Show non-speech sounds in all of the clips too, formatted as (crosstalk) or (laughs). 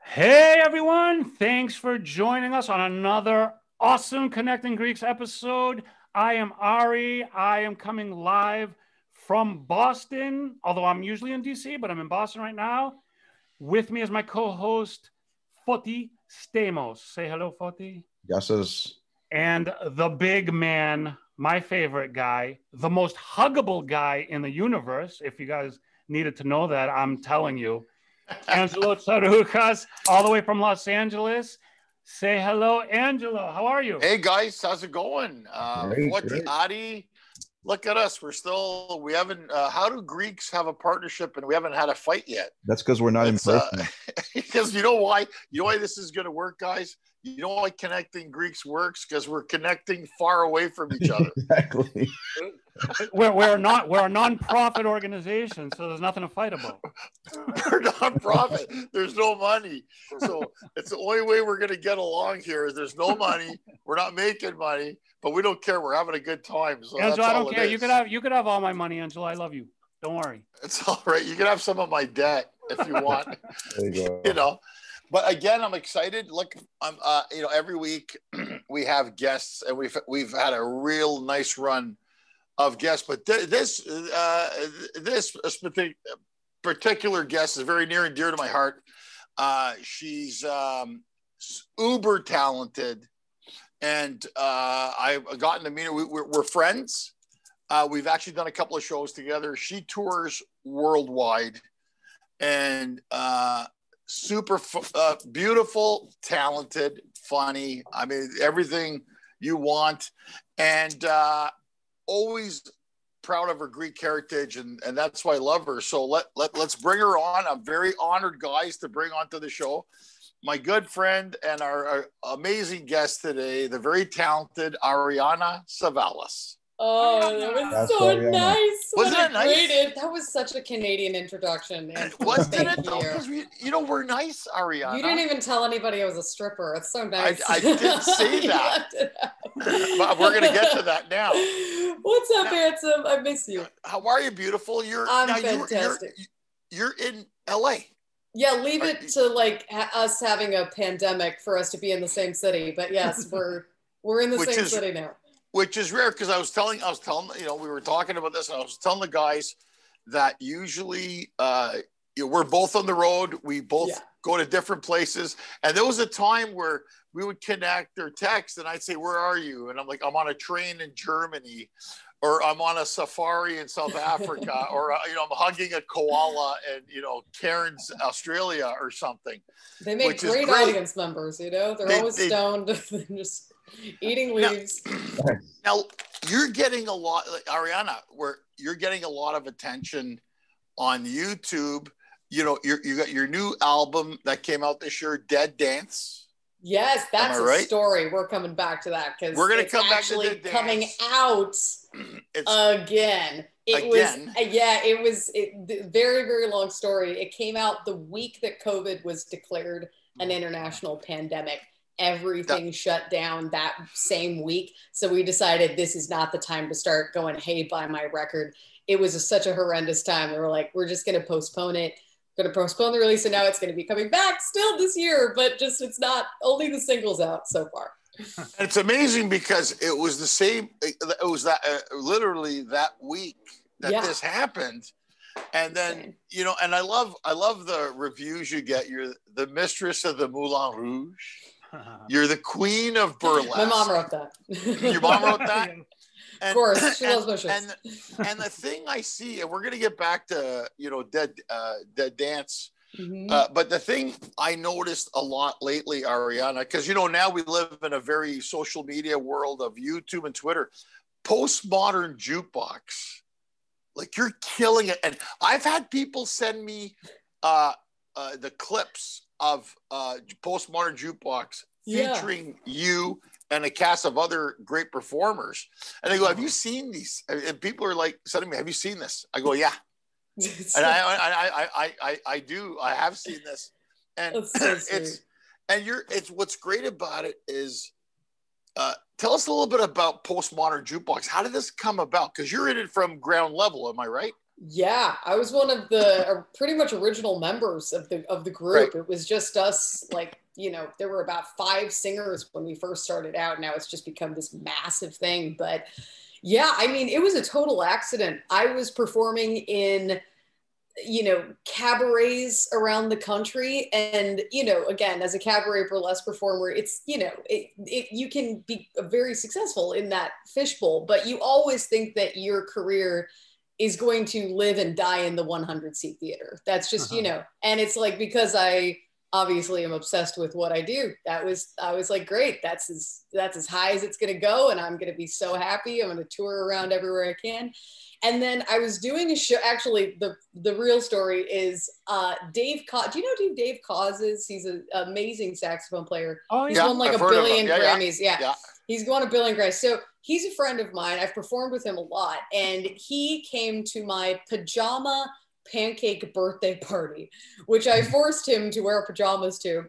Hey everyone, thanks for joining us on another awesome Connecting Greeks episode. I am Ari. I am coming live from Boston, although I'm usually in DC, but I'm in Boston right now. With me is my co-host Foti Stamos. Say hello, Foti. Yeses. And the big man, my favorite guy, the most huggable guy in the universe. If you guys needed to know that, I'm telling you. Angelo Tsarouchas, all the way from Los Angeles. Say hello, Angelo. How are you? Hey guys, how's it going? Uh, Great, what great. Adi? Look at us. We're still. We haven't. Uh, how do Greeks have a partnership and we haven't had a fight yet? That's because we're not in It's, uh, person. (laughs) because you know why? You know why this is going to work, guys. You know why connecting Greeks works? Because we're connecting far away from each other. (laughs) exactly. We're, we're not we're a non-profit organization, so there's nothing to fight about. (laughs) we're non-profit. There's no money, so it's the only way we're going to get along here. Is there's no money. We're not making money, but we don't care. We're having a good time. So that's Angelo, I don't care. You could have you could have all my money, Angela. I love you. Don't worry. It's all right. You can have some of my debt if you want. (laughs) There you go. (laughs) you know, but again, I'm excited. Look, I'm uh, you know every week (clears throat) we have guests, and we've we've had a real nice run of guests. But th- this uh, this particular guest is very near and dear to my heart. Uh, she's um, uber talented, and uh, I've gotten to meet her. We, we're, we're friends. Uh, we've actually done a couple of shows together. She tours worldwide, and uh, super fu- uh, beautiful, talented, funny. I mean, everything you want, and uh, always proud of her Greek heritage, and, and that's why I love her. So let, let let's bring her on. I'm very honored, guys, to bring onto the show my good friend and our, our amazing guest today, the very talented Ariana Savalas. Oh, (laughs) that was That's so nice. Wasn't what it a nice? great that was such a Canadian introduction. And (laughs) Wasn't thank it though? you. Because we, you know, we're nice, Ariana. You didn't even tell anybody I was a stripper. It's so nice. I didn't (laughs) say that. left it out. but we're gonna get to that now. What's up, Now- handsome? I miss you. How are you, beautiful? You're I'm now you're- fantastic. You're, you're in LA. Yeah, leave Are it you- to like ha- us having a pandemic for us to be in the same city. But yes, we're we're in the same is- city now. Which is rare because I was telling, I was telling, you know, we were talking about this, and I was telling the guys that usually, uh, you know, we're both on the road, we both Yeah. go to different places, and there was a time where we would connect or text, and I'd say, "Where are you?" And I'm like, "I'm on a train in Germany." Or I'm on a safari in South (laughs) Africa, or uh, you know, I'm hugging a koala in you know Cairns, Australia, or something. They make great, great. audience members, you know? They're They- always they- stoned (laughs) just (laughs) eating Now- leaves. (clears throat) Now you're getting a lot, like Ariana, where you're getting a lot of attention on YouTube. You know, you you got your new album that came out this year, Dead Dance. Yes, that's a right? story. We're coming back to that because We're gonna it's come back to actually coming out (clears throat) It's again. It Again? was uh, yeah, it was it, very very long story. It came out the week that COVID was declared an international pandemic. Everything shut down that same week, so we decided this is not the time to start going. Hey, buy my record. It was a, such a horrendous time. We were like, we're just going to postpone it. Going to postpone the release, and now it's going to be coming back still this year, but just it's not only the singles out so far. (laughs) it's amazing because it was the same. It was that uh, literally that week that Yeah. this happened, and then you know, and I love I love the reviews you get. You're the mistress of the Moulin Rouge. (laughs) You're the queen of burlesque. My mom wrote that. Your mom wrote (laughs) that? Of And- course, she and- loves bushes. And, and the thing I see, and we're gonna get back to you know dead uh, dead dance, Mhm. uh, but the thing I noticed a lot lately, Ariana, because you know now we live in a very social media world of YouTube and Twitter, postmodern jukebox, like you're killing it. And I've had people send me uh, uh, the clips of uh, postmodern jukebox Yeah. featuring you and a cast of other great performers. And they go, "Have you seen these?" And people are like sending me, "Have you seen this?" I go, (laughs) "Yeah." and I, I, I, I, I, I do. I have seen this, and (clears throat) so it's and you're. It's what's great about it is, uh, tell us a little bit about postmodern jukebox. How did this come about? Because you're in it from ground level. Am I right? Yeah, I was one of the uh, pretty much original members of the of the group. It was just us, like you know, there were about five singers when we first started out. Now it's just become this massive thing. But yeah, I mean, it was a total accident. I was performing in you know cabarets around the country and you know again as a cabaret burlesque performer it's you know it, it, you can be very successful in that fishbowl but you always think that your career is going to live and die in the 100 seat theater that's just uh-huh. you know and it's like because i obviously am obsessed with what i do that was i was like great that's as that's as high as it's going to go and i'm going to be so happy i'm going to tour around everywhere i can and then I was doing a show. Actually, the the real story is uh, Dave. Co- Do you know who Dave Koz is? He's an amazing saxophone player. Oh, he's yeah. won like I've a billion. Yeah, Grammys. Yeah. Yeah. He's going to a and Grace. So he's a friend of mine. I've performed with him a lot, and he came to my pajama pancake birthday party, which I forced him to wear pajamas to,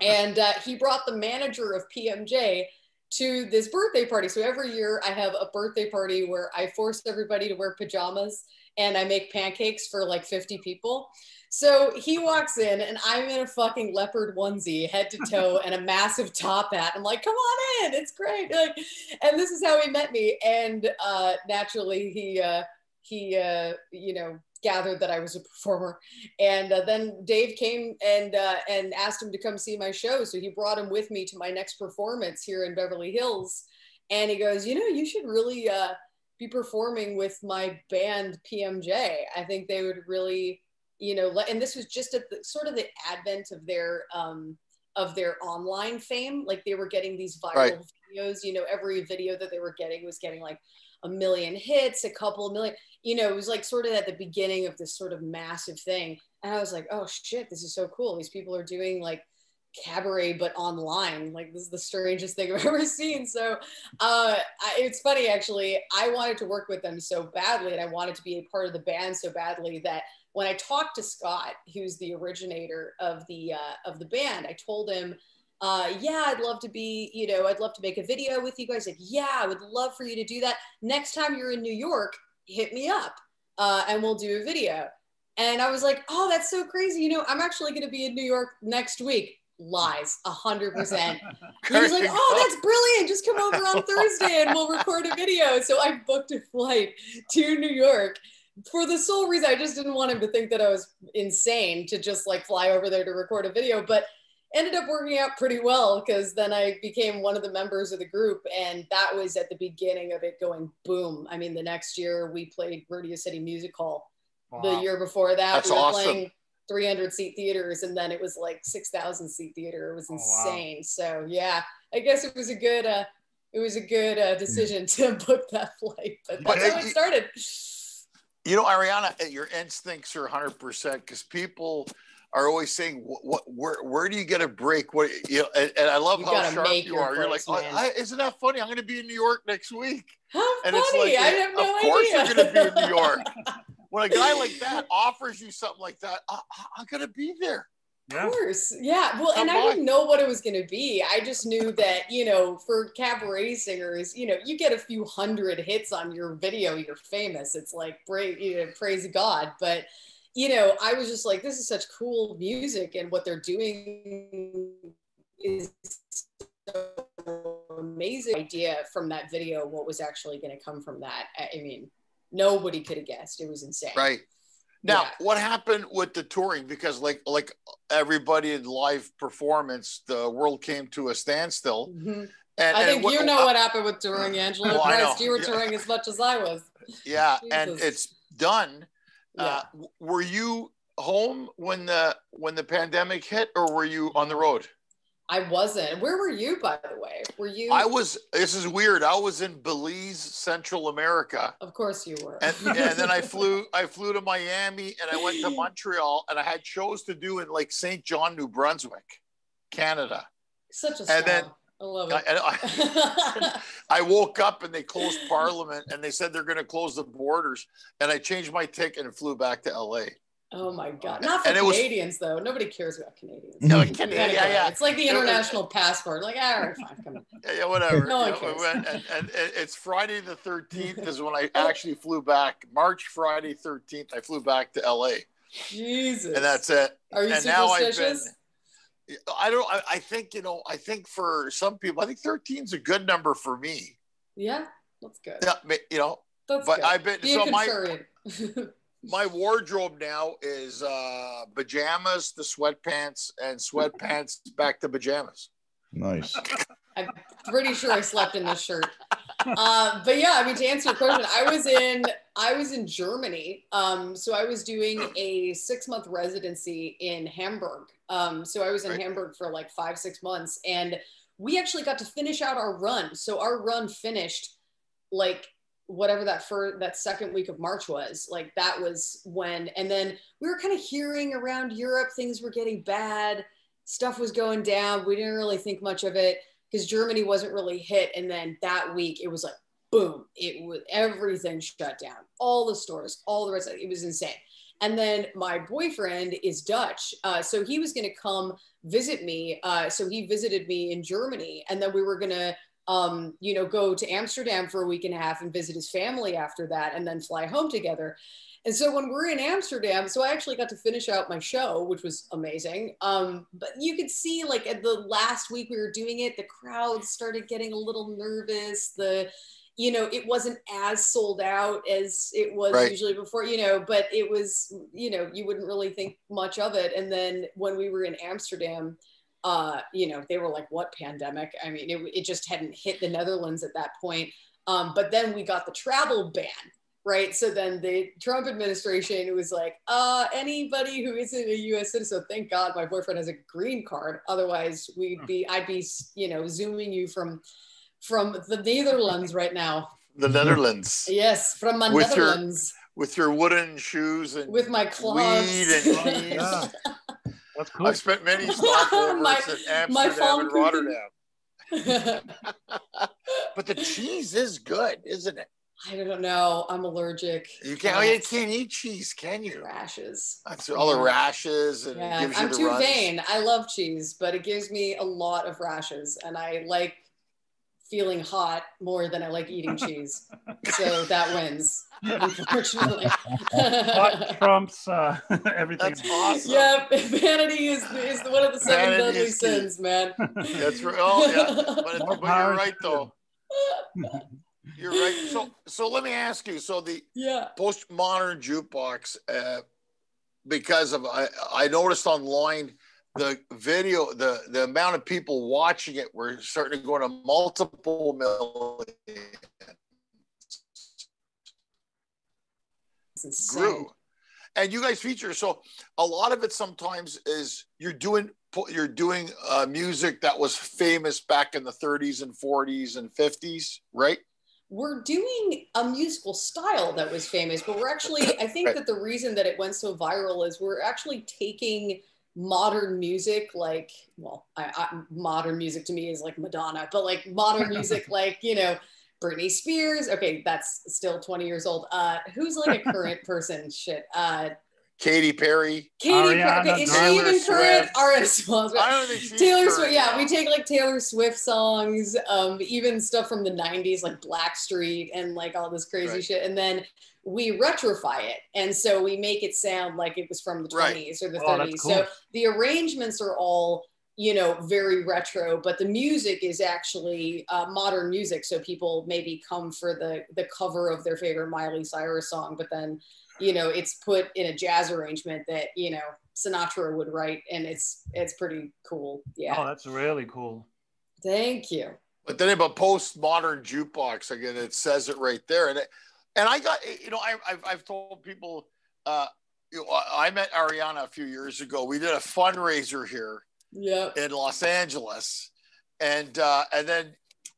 and uh, he brought the manager of PMJ to this birthday party. So every year I have a birthday party where I force everybody to wear pajamas and I make pancakes for like 50 people. So he walks in and I'm in a fucking leopard onesie, head to toe, (laughs) and a massive top hat. I'm like, come on in, it's great. Like, and this is how he met me. And uh, naturally, he uh, he uh, you know gathered that I was a performer. And uh, then Dave came and uh, and asked him to come see my show. So he brought him with me to my next performance here in Beverly Hills. And he goes, you know, you should really uh, be performing with my band PMJ. I think they would really, you know, let, and this was just at the sort of the advent of their um, of their online fame. Like they were getting these viral Right. videos. You know, every video that they were getting was getting like a million hits, a couple million. You know, it was like sort of at the beginning of this sort of massive thing. And I was like, oh shit, this is so cool. These people are doing like cabaret but online like this is the strangest thing i've (laughs) ever seen so uh I, it's funny actually i wanted to work with them so badly and i wanted to be a part of the band so badly that when i talked to scott who's the originator of the uh, of the band i told him uh, yeah, I'd love to be, you know, I'd love to make a video with you guys. Like, yeah, I would love for you to do that. Next time you're in New York, hit me up uh, and we'll do a video. And I was like, oh, that's so crazy. You know, I'm actually going to be in New York next week. Lies, a hundred percent. (laughs) He was like, oh, that's brilliant. Just come over on Thursday and we'll record a video. So I booked a flight to New York for the sole reason I just didn't want him to think that I was insane to just like fly over there to record a video. But ended up working out pretty well because then I became one of the members of the group. And that was at the beginning of it going boom. I mean, the next year we played Radio City Music Hall. The year before that, That's we were awesome. playing 300 seat theaters. And then it was like 6,000 seat theater. It was Oh, wow. insane. So yeah, I guess it was a good, uh, it was a good uh, decision (laughs) to book that flight, but But that's how it- started. You know, Ariana, your instincts are 100% because people are always saying, what, what, where, where do you get a break? What, you know, and, and I love You how sharp you are. You're like, oh. I, isn't that funny? I'm going to be in New York next week. How And funny! it's like, I have no of course you're going to be in New York. (laughs) When a guy like (laughs) that offers you something like that, I, I- I'm going to be there. Yeah. Of course. Yeah. Well, and I on. didn't know what it was going to be. I just knew that, you know, for cabaret singers, you know, you get a few hundred hits on your video, you're famous. It's like, praise, you know, praise God. But, you know, I was just like, this is such cool music and what they're doing is so amazing idea from that video. What was actually going to come from that? I I mean, nobody could have guessed. It was insane. Right. Now, Yeah. what happened with the touring? Because like like everybody in live performance, the world came to a standstill. Mhm. And, I think what- you know what happened with touring, Angela. Well, I Christ, know. you were Yeah. touring as much as I was. Yeah, and it's done. Yeah. Uh, were you home when the when the pandemic hit, or were you on the road? I wasn't. Where were you, by the way? Were you? I was. This is weird. I was in Belize, Central America, Of course you were. and, and then I (laughs) flew. I flew to Miami, and I went to Montreal, and I had shows to do in like Saint John, New Brunswick, Canada. Such a and then- I love it. and I, (laughs) I woke up and they closed Parliament, and they said they're going to close the borders, and I changed my ticket and flew back to LA. Oh my god! Not for And it was- Canadians though. Nobody cares about Canadians. No, it can, Kinda yeah, go. yeah, It's like the It was- international passport. Like, all right, fine, come on. yeah, yeah, whatever. No one cares. and, and, and it's Friday the 13th (laughs) is when I actually flew back. March Friday 13th, I flew back to LA, Jesus. and that's it. Are you and now I've been. I don't. I, I think you know. I think for some people, I think 13 is a good number for me. Yeah, that's good. Yeah, you know. That's But good. I've been Be a so my contrarian. (laughs) my wardrobe now is uh pajamas to sweatpants and sweatpants back to pajamas. Nice. (laughs) I'm pretty sure I slept in this shirt. Uh, but yeah, I mean, to answer your question, I was in I was in Germany. Um, so I was doing a six month residency in Hamburg. Um, so I was in Right. Hamburg for like five six months, and we actually got to finish out our run. So our run finished like whatever that for that second week of March was. Like that was when, and then we were kind of hearing around Europe things were getting bad, stuff was going down. We didn't really think much of it because Germany wasn't really hit. And then that week it was like boom, it was everything shut down, all the stores, all the rest. It was insane. And then my boyfriend is Dutch, uh, so he was going to come visit me. Uh, so he visited me in Germany, and then we were going to, um, you know, go to Amsterdam for a week and a half and visit his family after that, and then fly home together. And so when we're in Amsterdam, so I actually got to finish out my show, which was amazing. Um, but you could see, like at the last week we were doing it, the crowd started getting a little nervous. The you know, it wasn't as sold out as it was Right. usually before, you know, but it was, you know, you wouldn't really think much of it. And then when we were in Amsterdam, uh, you know, they were like, what pandemic? I mean, it, it just hadn't hit the Netherlands at that point. Um, but then we got the travel ban, right? So then the Trump administration was like, uh, anybody who isn't a U.S. citizen, thank God my boyfriend has a green card. Otherwise, we'd be, I'd be, you know, zooming you from from the Netherlands right now. The Netherlands Yes, from my With your Netherlands with your wooden shoes and with my clogs. weed and. (laughs) Yeah. That's cool. I've spent many (laughs) stopovers My- in Amsterdam and. Rotterdam. (laughs) But the cheese is good, isn't it? I don't know. I'm allergic. You can't, oh, you can't eat cheese, can you? rashes. That's all the rashes and Yeah, gives you I'm too runs. vain. I love cheese, but it gives me a lot of rashes, and I like feeling hot more than I like eating cheese. (laughs) so that wins, unfortunately. Hot (laughs) trumps uh, (laughs) everything. That's awesome. yeah, vanity is is one of the seven Vanity deadly sins, man. That's right. Oh yeah, but, More but you're right though. You're right. So so let me ask you. So the yeah. postmodern jukebox, uh, because of I, I noticed online the video, the the amount of people watching it were starting to go to multiple million. It's insane. grew and you guys feature so a lot of it sometimes is you're doing you're doing uh, music that was famous back in the 30s and 40s and 50s right we're doing a musical style that was famous, but we're actually, I think Right. that the reason that it went so viral is we're actually taking modern music, like, well, I, I, modern music to me is like Madonna, but like modern music, (laughs) like, you know, Britney Spears. Okay, that's still 20 years old. Uh, who's like a (laughs) current person? Shit. Uh, Katy Perry Katy Ariana Perry. Okay, is she Taylor even current? Swift. All right, well, I don't think she's Taylor current Swift, yeah, now. we take like Taylor Swift songs, um, even stuff from the '90s, like Blackstreet and like all this crazy Right. shit, and then we retrofy it, and so we make it sound like it was from the Right. 20s or the Oh, 30s. that's cool. So the arrangements are all you know very retro, but the music is actually uh, modern music. So people maybe come for the the cover of their favorite Miley Cyrus song, but then you know it's put in a jazz arrangement that you know Sinatra would write, and it's it's pretty cool. Yeah. Oh, that's really cool. Thank you. but then about postmodern jukebox again it says it right there and it, and i got you know I, I've, I've told people uh you know, I I met Ariana a few years ago. We did a fundraiser here Yep. in Los Angeles, and uh, and then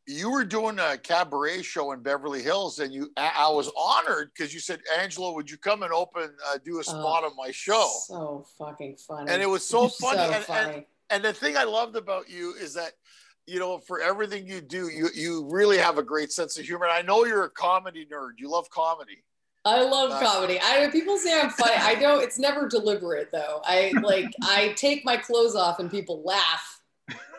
you were doing a cabaret show in Beverly Hills, and you I was honored because you said, Angela, would you come and open uh, do a spot on my show? So fucking funny. And it was (laughs) so funny. So and, and, and the thing I loved about you is that you know for everything you do, you you really have a great sense of humor. And I know you're a comedy nerd. You love comedy. I love Uh, comedy. I people say I'm funny. I don't. It's never deliberate though. I like I take my clothes off and people laugh,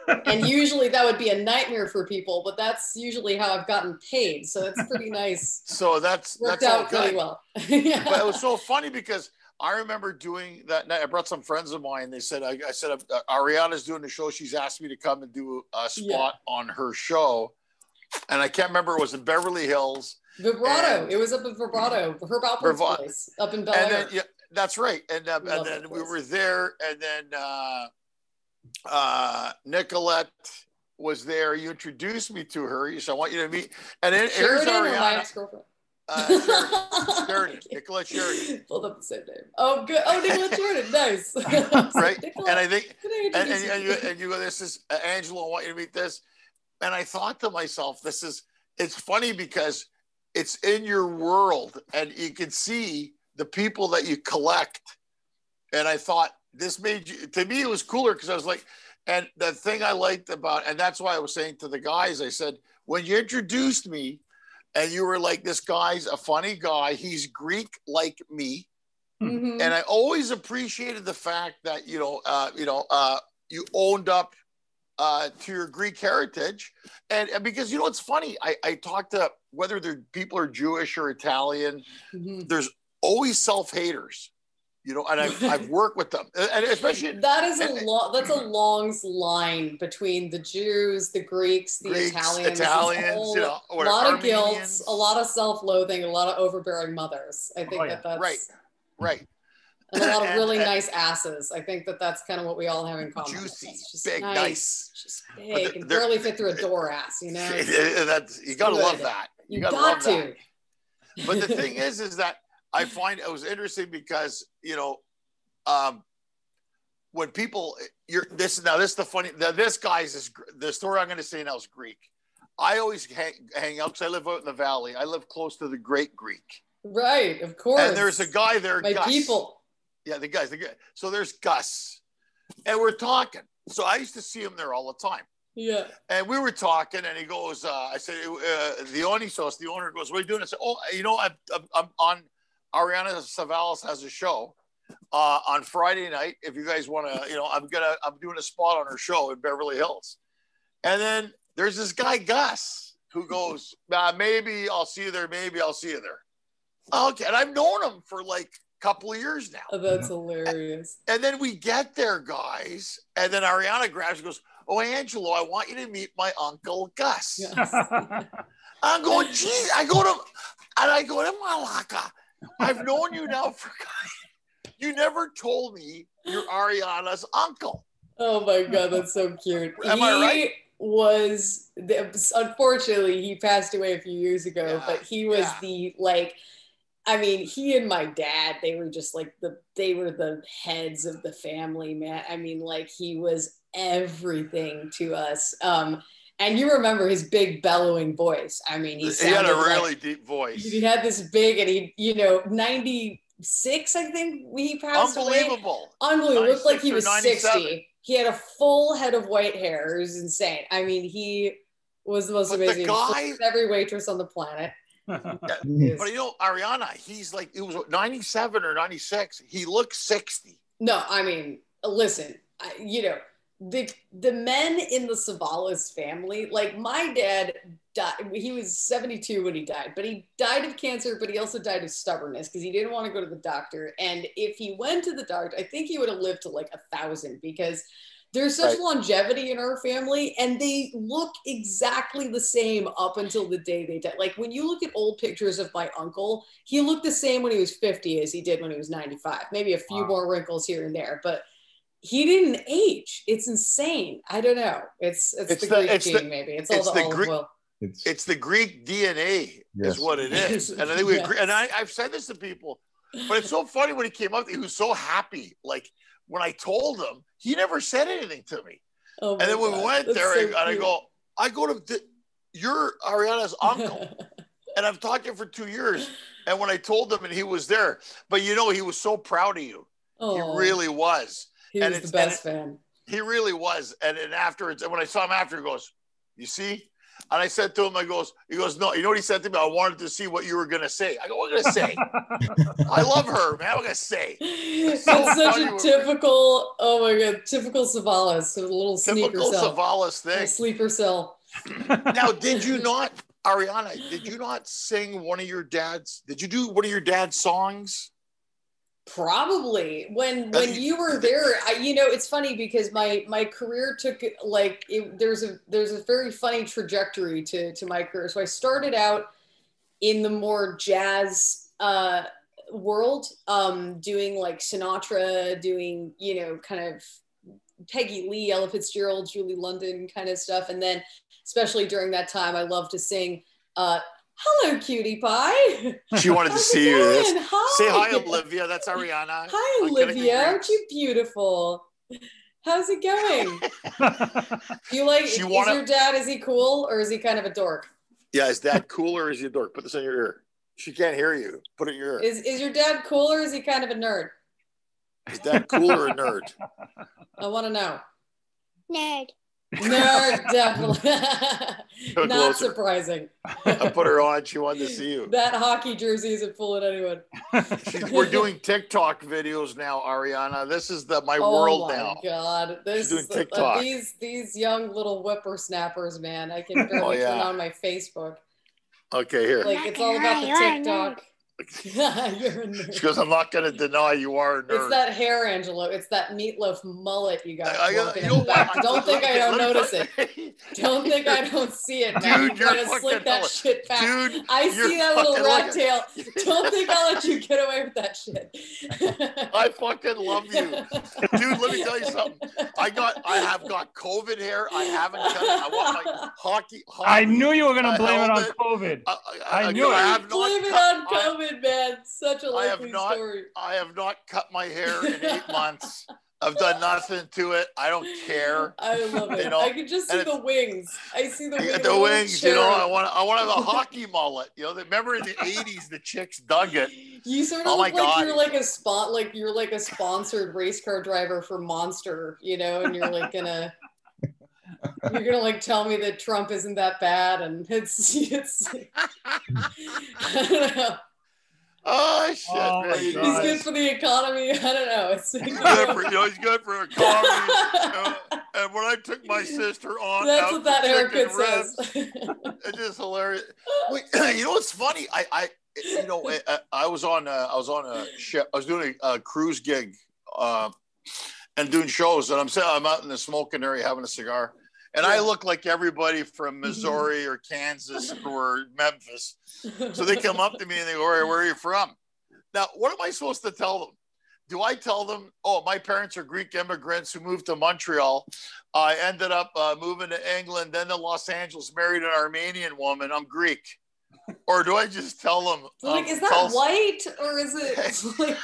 and usually that would be a nightmare for people. But that's usually how I've gotten paid, so it's pretty nice. So that's Worked that's out pretty well. (laughs) yeah. But it was so funny because I remember doing that night. I brought some friends of mine. And they said, I, I said, uh, Ariana's doing the show. She's asked me to come and do a spot on her show. And I can't remember, it was in Beverly Hills. Vibrato. And- it was up in Vibrato, Herb Alpert's Viva- place, up in Bel Air. yeah, that's right. And, uh, and then we were there. And then uh, uh, Nicolette was there. You introduced me to her. You said, I want you to meet. And then here's Sheridan or my ex-girlfriend? Uh, (laughs) Sheridan, Sheridan, Nicolette Sheridan. Pulled up the same name. Oh, good. Oh, Nicolette Sheridan. Nice. (laughs) (laughs) Right. Nicolette, And I think I and, and, and, you? and you go, this is uh, Angelo, I want you to meet this. And I thought to myself, this is, it's funny because it's in your world and you can see the people that you collect. And I thought this made you, to me, it was cooler because I was like, and the thing I liked about, and that's why I was saying to the guys, I said, when you introduced me and you were like, this guy's a funny guy, he's Greek like me Mhm. and I always appreciated the fact that you know, uh, you know, uh, you owned up uh, to your Greek heritage, and, and because you know it's funny, I, I talked to whether the people are Jewish or Italian, Mhm. there's always self haters, you know, and I've, (laughs) I've worked with them, and especially That is a long. That's a long line between the Jews, the Greeks, the Greeks, Italians. A Italians, whole- you know, a lot of guilt, a lot of self-loathing, a lot of overbearing mothers. I think Oh, yeah. that that's Right. right, and a lot of And- really and- nice asses. I think that that's kind of what we all have in common. Juicy, It's just big, nice. just But big, and barely fit through a door ass. You (laughs) know, that's you gotta love that. you, gotta got love that. but the thing (laughs) is is that i find it was interesting because you know um when people you're this is now this is the funny now this guy's is the story i'm going to say now is greek i always hang, hang out because i live out in the valley i live close to the great greek right, of course. and there's a guy there my gus. people. yeah the guys the guy so there's gus and we're talking so i used to see him there all the time Yeah. and we were talking, and he goes, uh, I said, uh, the Onisos, the owner goes, what are you doing? I said, oh, you know, I'm, I'm, I'm on, Ariana Savalas has a show uh, on Friday night. If you guys want to, you know, I'm going to, I'm doing a spot on her show in Beverly Hills. And then there's this guy, Gus, who goes, maybe I'll see you there. Maybe I'll see you there. Okay. And I've known him for like a couple of years now. Oh, that's hilarious. And then we get there, guys. And then Ariana grabs and goes, Oh, Angelo, I want you to meet my uncle Gus. Yes. (laughs) I'm going, geez, I go to, and I go to Malaka. I've known you now for, (laughs) you never told me you're Ariana's uncle. Oh my god, that's so cute. (laughs) Am he I right? was unfortunately he passed away a few years ago, Yeah, but he was yeah. the like I mean, he and my dad, they were just like the they were the heads of the family, man. I mean, like he was everything to us. Um and you remember his big bellowing voice. I mean, he, He had a sounded like- really deep voice. he had this big and he, you know, 96, I think he passed away. Unbelievable. Unbelievable. Looked like he was 60. He had a full head of white hair. It was insane. I mean, he was the most But amazing. He guy- every waitress on the planet. (laughs) But you know, Ariana, he's like, it was 97 or 96. He looks 60. No, I mean, listen, I, you know, the the men in the Savalas family, like my dad died, he was 72 when he died, but he died of cancer, but he also died of stubbornness because he didn't want to go to the doctor. And if he went to the doctor, I think he would have lived to like a thousand because there's such Right. longevity in our family and they look exactly the same up until the day they died. Like when you look at old pictures of my uncle, he looked the same when he was 50 as he did when he was 95. Maybe a few Wow. more wrinkles here and there, but he didn't age. It's insane. I don't know. It's it's, It's the, the- Greek it's gene, the- maybe. It's all the, the olive Greek- oil. It's, It's the Greek DNA, Yes. is what it is. And I think we agree. And I, I've said this to people, but it's so funny when he came up, he was so happy. Like when I told him, he never said anything to me. Oh And then my when we God. went That's there, so and I go, I go to, the, you're Ariana's uncle. (laughs) and I've talked to him for two years. And when I told him and he was there, but you know, he was so proud of you. oh, He really was. He and was the it's- and best fan. He really was. And then afterwards, and when I saw him after, he goes, You see? And I said to him, I goes, he goes, no, you know what he said to me? I wanted to see what you were gonna say. I go, what am I gonna say? (laughs) I love her, man. What am I gonna say? It's so such a when- typical. Oh my god, typical Savalas. A little sneaker Typical cell, Savalas little thing. sleeper cell. Now, did you (laughs) not, Ariana? Did you not sing one of your dad's? Did you do one of your dad's songs? Probably when when you- you were there, I, you know, it's funny because my my career took like it, there's a there's a very funny trajectory to to my career. So I started out in the more jazz uh, world, um, doing like Sinatra, doing you know kind of Peggy Lee, Ella Fitzgerald, Julie London kind of stuff, and then especially during that time, I love to sing. Uh, Hello, cutie pie. (laughs) She wanted to see you. Hi. Say hi, Olivia. That's Ariana. Hi, on Connecting Olivia. Aren't you beautiful? How's it going? (laughs) You like? She is wanna- your dad? Is he cool or is he kind of a dork? Yeah, is that cool or is he a dork? Put this in your ear. She can't hear you. Put it in your ear. Is is your dad cool or is he kind of a nerd? Is that cool or a nerd? I want to know. Nerd. Nerd, (laughs) definitely. Not closer. surprising. I (laughs) put her on. She wanted to see you. That hockey jersey isn't fooling anyone. (laughs) We're doing TikTok videos now, Ariana. This is the my oh world my now. Oh god, this doing is the- uh, TikTok. these these young little whippersnappers, man. I can oh, barely Oh, yeah. turn on my Facebook. Okay, here. Like Not it's all about the lie, you're TikTok. (laughs) You're a nerd. She goes, I'm not going to deny you are a nerd. It's that hair, Angelo. It's that meatloaf mullet you got. I- I- working you know what? Don't think I don't notice it. (laughs) Don't think I don't see it, man. Dude, You're you're trying to slick fucking that hella- shit back. Dude, I see that little rat like- tail. (laughs) Don't think I'll let you get away with that shit. I fucking love you. Dude, let me tell you something. I got, I have got COVID hair. I haven't cut it. I want my hockey. hockey I knew you were going uh, to blame it on. COVID. I, I, I knew it. I have not Blame it cut- on I- COVID, man. Such a I have not- story. I have not cut my hair in (laughs) eight months. I've done nothing to it. I don't care. I love it. You know, I can just see and the wings. I see the, You wing, got the wings, you know. I want, I want to have a (laughs) hockey mullet. You know, remember in the '80s, the chicks dug it. You sort of oh look like God. you're like a spot, like you're like a sponsored race car driver for Monster, you know, and you're like gonna, you're gonna like tell me that Trump isn't that bad, and it's (laughs) it's. I don't know. Oh shit! Oh, man. He's God. Good good for the economy. (laughs) I don't know. It's for, you know, he's good for (laughs) economy. Uh, and when I took my sister on, That's what that chicken haircut ribs, says. It's just hilarious. Wait, (clears throat) you know what's funny? I, I, you know, I, I was on, uh, I was on a ship. I was doing a, a cruise gig, uh, and doing shows. And I'm saying I'm out in the smoking area having a cigar, and I look like everybody from (laughs) Missouri or Kansas or Memphis. So they come up to me and they go, "Where, where are you from?" Now, what am I supposed to tell them? Do I tell them, "Oh, my parents are Greek immigrants who moved to Montreal. I ended up uh, moving to England, then to Los Angeles, married an Armenian woman. I'm Greek." Or do I just tell them, like, I'm is that white or is it (laughs) like?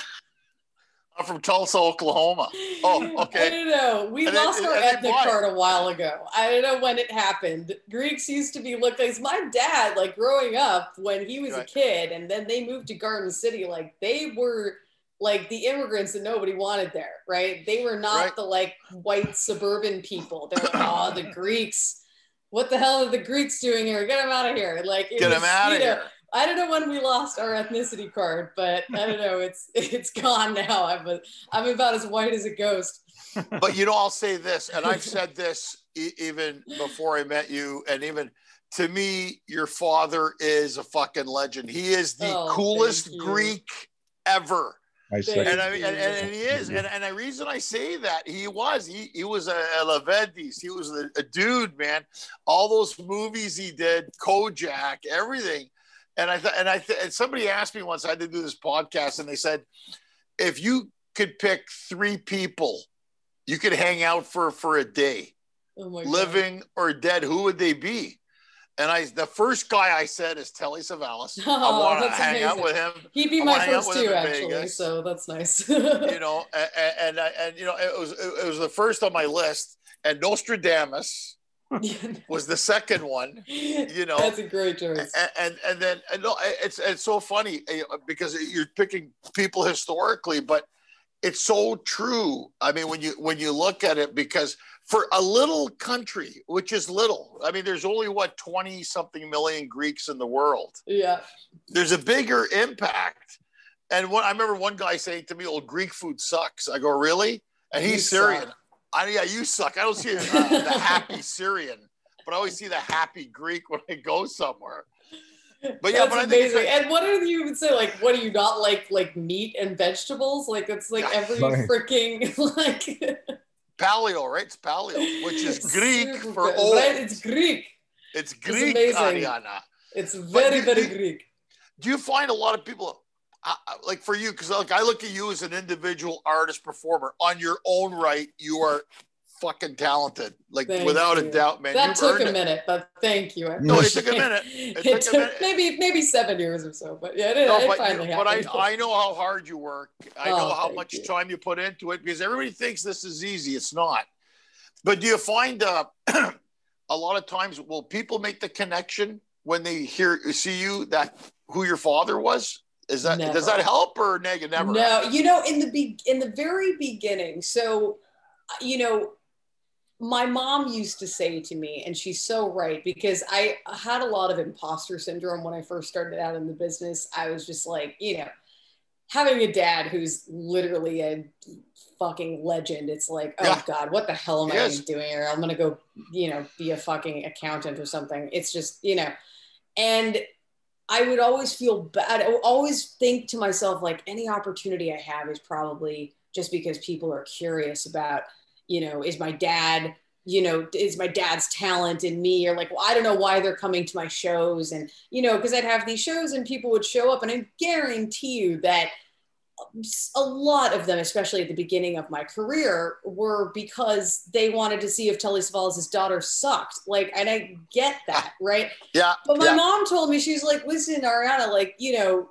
I'm from Tulsa, Oklahoma. Oh, (laughs) okay. I don't know. We And lost our ethnic card a while ago. I don't know when it happened. Greeks used to be looked like my dad, like growing up when he was a kid, and then they moved to Garden City. Like they were like the immigrants that nobody wanted there, right? They were not Right. the like white suburban people. They're (coughs) like, oh, the Greeks. What the hell are the Greeks doing here? Get them out of here! Like it Get them out of here. I don't know when we lost our ethnicity card, but I don't know. It's (laughs) it's gone now. I'm a, I'm about as white as a ghost. but you know, I'll say this, and I've said this e- even before I met you, and even to me, your father is a fucking legend. He is the Oh, coolest. Greek ever. I Thank say And I and, and, and he is, and, and the reason I say that he was he he was a, a Levedis, he was a, a dude, man. All those movies he did, Kojak, everything. And I thought, and I th- and somebody asked me once, I had to do this podcast, and they said, if you could pick three people you could hang out for for a day, Oh my God. living or dead, who would they be? And I, the first guy I said is Telly Savalas. I (laughs) Oh, want to hang out with him. He'd be I my wanna hang out first with him two, in actually. So that's nice. (laughs) you know, and and, and, and you know, it was it was the first on my list, and Nostradamus (laughs) was the second one. you know, that's a great choice. And and, and then and no, it's it's so funny because you're picking people historically, but it's so true. I mean, when you when you look at it, because for a little country, which is little, I mean, there's only what twenty something million Greeks in the world. Yeah. There's a bigger impact. And what I remember one guy saying to me, "Old Greek food sucks." I go, "Really?" And he's Syrian. Suck. I, yeah, you suck. I don't see uh, the happy Syrian, but I always see the happy Greek when I go somewhere. But yeah, That's but I think it's. And what do you even say? Like, what do you not like? Like meat and vegetables? Like it's like every Right. freaking (laughs) like paleo, right? It's paleo, which is Greek Super for good, old. Right? It's Greek. It's Greek, amazing. Ariana. It's very, you- very Greek. Do you find a lot of people, uh, uh, like for you, because like I look at you as an individual artist performer on your own right, you are fucking talented, like Thank without you. a doubt, man. that took a it. minute, but thank you. I No, it took a minute. (laughs) It, It took took minute. maybe maybe seven years or so, but yeah, it, No, but, finally you, but I. I know how hard you work. I know Oh, how much you. time you put into it because everybody thinks this is easy. It's not. But do you find uh, (clears throat) a lot of times will people make the connection when they hear see you that who your father was? Is that does that help or negative? Never. No, you know, in the be- in the very beginning, so you know, my mom used to say to me, and she's so right because I had a lot of imposter syndrome when I first started out in the business. I was just like, you know, having a dad who's literally a fucking legend. It's like, oh Yeah. god, what the hell am He I is. doing here? I'm gonna go, you know, be a fucking accountant or something. It's just, you know, and I would always feel bad. I always think to myself, like, any opportunity I have is probably just because people are curious about, you know, is my dad, you know, is my dad's talent in me? Or like, well, I don't know why they're coming to my shows. And, you know, because I'd have these shows and people would show up, and I guarantee you that a lot of them, especially at the beginning of my career, were because they wanted to see if Telly Savalas' daughter sucked. Like, and I get (laughs) that, right? Yeah. But my yeah. mom told me she's like, listen, Ariana, like you know,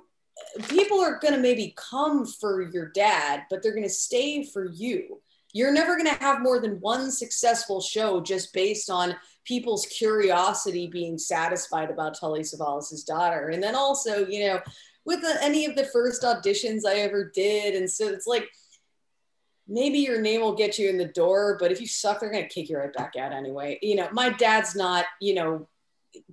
people are gonna maybe come for your dad, but they're gonna stay for you. You're never gonna have more than one successful show just based on people's curiosity being satisfied about Telly Savalas' daughter. And then also, you know, with the, any of the first auditions I ever did, and so it's like maybe your name will get you in the door, but if you suck, they're gonna kick you right back out anyway. You know, my dad's not, you know,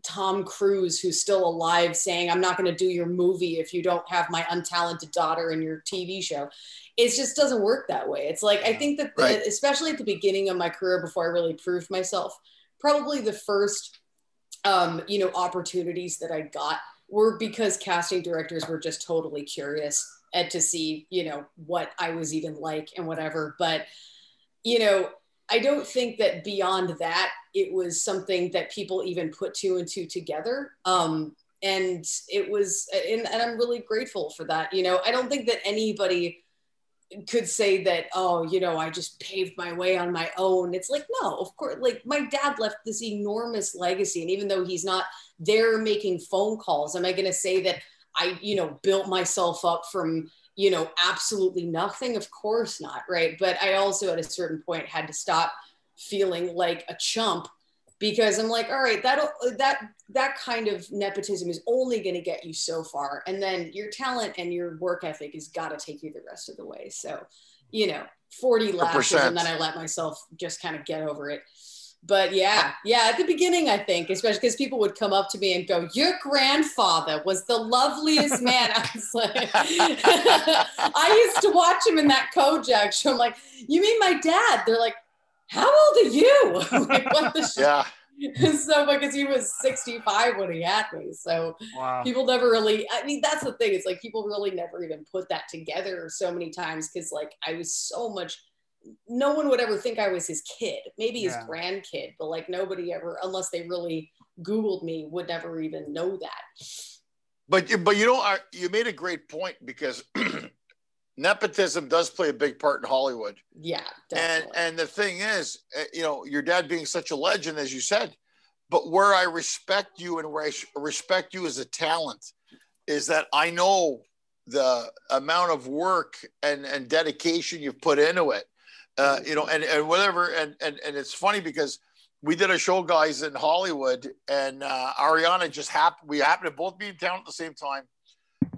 Tom Cruise, who's still alive, saying, I'm not going to do your movie if you don't have my untalented daughter in your TV show. It just doesn't work that way. It's like, I think that, the, Right. especially at the beginning of my career, before I really proved myself, probably the first, um, you know, opportunities that I got were because casting directors were just totally curious and to see, you know, what I was even like and whatever. But, you know, I don't think that beyond that, it was something that people even put two and two together. Um, and it was, and, and I'm really grateful for that. You know, I don't think that anybody could say that, oh, you know, I just paved my way on my own. It's like, no, of course, like my dad left this enormous legacy. And even though he's not there making phone calls, am I going to say that I, you know, built myself up from, you know, absolutely nothing? Of course not. Right. But I also at a certain point had to stop feeling like a chump because I'm like, all right, that'll that that kind of nepotism is only going to get you so far, and then your talent and your work ethic has got to take you the rest of the way. So, you know, 40 lashes, 100%. and then I let myself just kind of get over it. But yeah, yeah, at the beginning, I think, especially because people would come up to me and go, Your grandfather was the loveliest (laughs) man. I was like, (laughs) I used to watch him in that Kojak show. I'm like, You mean my dad? They're like, How old are you? (laughs) Like, what the (laughs) shit? Yeah. so because he was 65 when he had me so Wow. people never really i mean that's the thing it's like people really never even put that together so many times because like i was so much no one would ever think i was his kid maybe his grandkid but like nobody ever unless they really googled me would never even know that But you, but you know, I- you made a great point because (clears throat) nepotism does play a big part in Hollywood. yeah And definitely. and the thing is, uh, you know, your dad being such a legend, as you said, but where I respect you and where I respect you as a talent is that I know the amount of work and, and dedication you've put into it. Uh, you know, and, and whatever, and, and and it's funny because we did a show, guys, in Hollywood, and uh, Ariana just happened. We happened to both be in town at the same time,